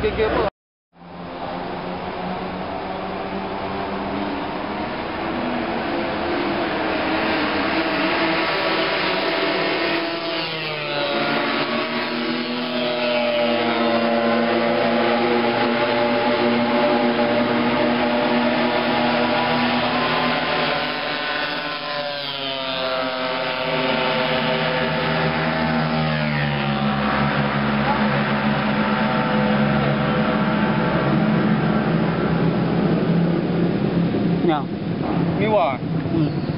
¿qué, qué, 没玩嗯。